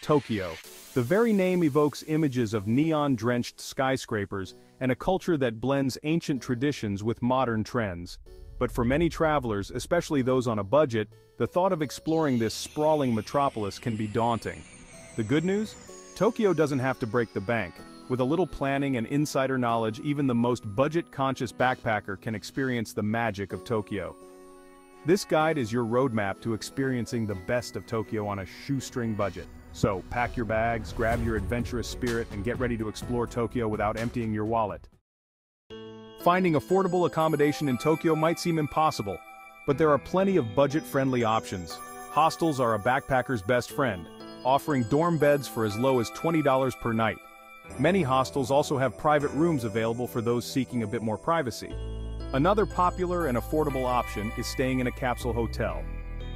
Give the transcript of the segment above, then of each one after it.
Tokyo. The very name evokes images of neon-drenched skyscrapers and a culture that blends ancient traditions with modern trends. But for many travelers, especially those on a budget, the thought of exploring this sprawling metropolis can be daunting. The good news? Tokyo doesn't have to break the bank. With a little planning and insider knowledge, even the most budget-conscious backpacker can experience the magic of Tokyo. This guide is your roadmap to experiencing the best of Tokyo on a shoestring budget. So, pack your bags, grab your adventurous spirit, and get ready to explore Tokyo without emptying your wallet. Finding affordable accommodation in Tokyo might seem impossible, but there are plenty of budget-friendly options. Hostels are a backpacker's best friend, offering dorm beds for as low as $20 per night. Many hostels also have private rooms available for those seeking a bit more privacy. Another popular and affordable option is staying in a capsule hotel.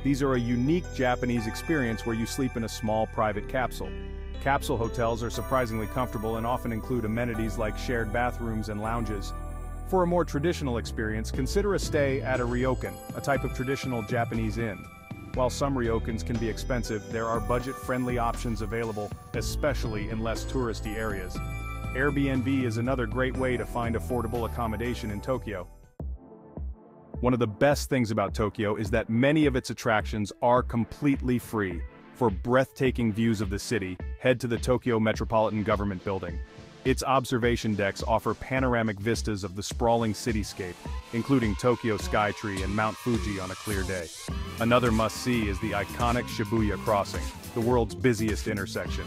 These are a unique Japanese experience where you sleep in a small private capsule. Capsule hotels are surprisingly comfortable and often include amenities like shared bathrooms and lounges. For a more traditional experience, consider a stay at a ryokan, a type of traditional Japanese inn. While some ryokans can be expensive, there are budget-friendly options available, especially in less touristy areas. Airbnb is another great way to find affordable accommodation in Tokyo. One of the best things about Tokyo is that many of its attractions are completely free. For breathtaking views of the city, head to the Tokyo Metropolitan Government Building. Its observation decks offer panoramic vistas of the sprawling cityscape, including Tokyo Skytree and Mount Fuji on a clear day. Another must-see is the iconic Shibuya Crossing, the world's busiest intersection.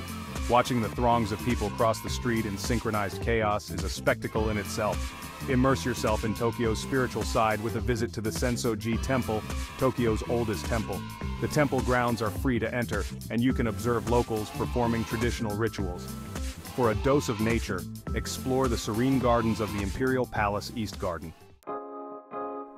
Watching the throngs of people cross the street in synchronized chaos is a spectacle in itself. Immerse yourself in Tokyo's spiritual side with a visit to the Sensoji Temple, Tokyo's oldest temple. The temple grounds are free to enter, and you can observe locals performing traditional rituals. For a dose of nature, explore the serene gardens of the Imperial Palace East Garden.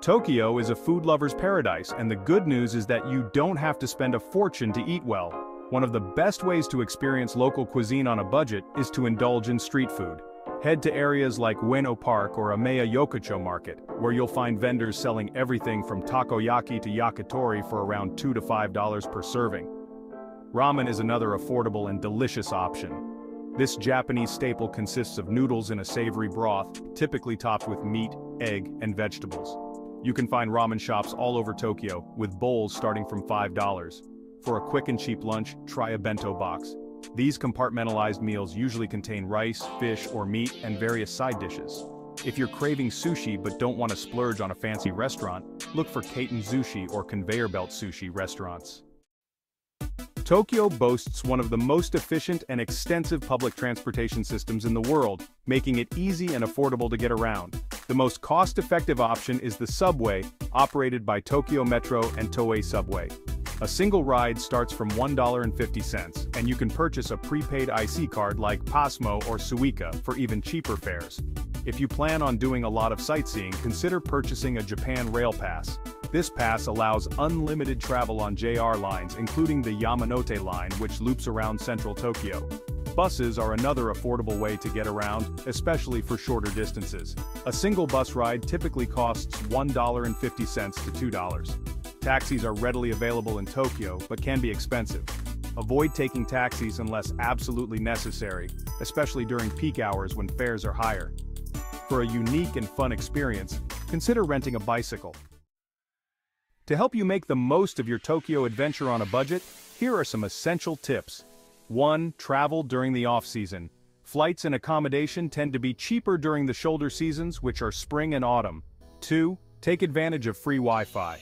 Tokyo is a food lover's paradise and the good news is that you don't have to spend a fortune to eat well. One of the best ways to experience local cuisine on a budget is to indulge in street food. Head to areas like Ueno Park or Ameya Yokocho Market, where you'll find vendors selling everything from takoyaki to yakitori for around 2 to $5 per serving. Ramen is another affordable and delicious option. This Japanese staple consists of noodles in a savory broth, typically topped with meat, egg, and vegetables. You can find ramen shops all over Tokyo, with bowls starting from $5. For a quick and cheap lunch, try a bento box. These compartmentalized meals usually contain rice, fish, or meat and various side dishes. If you're craving sushi but don't want to splurge on a fancy restaurant, look for Kaiten Sushi or conveyor belt sushi restaurants. Tokyo boasts one of the most efficient and extensive public transportation systems in the world, making it easy and affordable to get around. The most cost-effective option is the subway, operated by Tokyo Metro and Toei Subway. A single ride starts from $1.50, and you can purchase a prepaid IC card like Pasmo or Suica for even cheaper fares. If you plan on doing a lot of sightseeing, consider purchasing a Japan Rail Pass. This pass allows unlimited travel on JR lines including the Yamanote line which loops around central Tokyo. Buses are another affordable way to get around, especially for shorter distances. A single bus ride typically costs $1.50 to $2. Taxis are readily available in Tokyo but can be expensive. Avoid taking taxis unless absolutely necessary, especially during peak hours when fares are higher. For a unique and fun experience, consider renting a bicycle. To help you make the most of your Tokyo adventure on a budget, here are some essential tips. 1. Travel during the off-season. Flights and accommodation tend to be cheaper during the shoulder seasons, which are spring and autumn. 2. Take advantage of free Wi-Fi.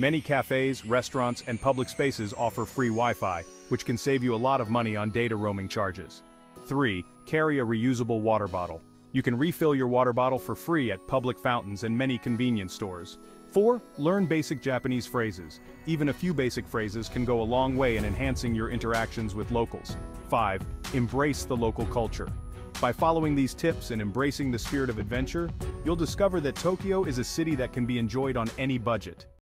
Many cafes, restaurants, and public spaces offer free Wi-Fi, which can save you a lot of money on data roaming charges. 3. Carry a reusable water bottle. You can refill your water bottle for free at public fountains and many convenience stores. 4. Learn basic Japanese phrases. Even a few basic phrases can go a long way in enhancing your interactions with locals. 5. Embrace the local culture. By following these tips and embracing the spirit of adventure, you'll discover that Tokyo is a city that can be enjoyed on any budget.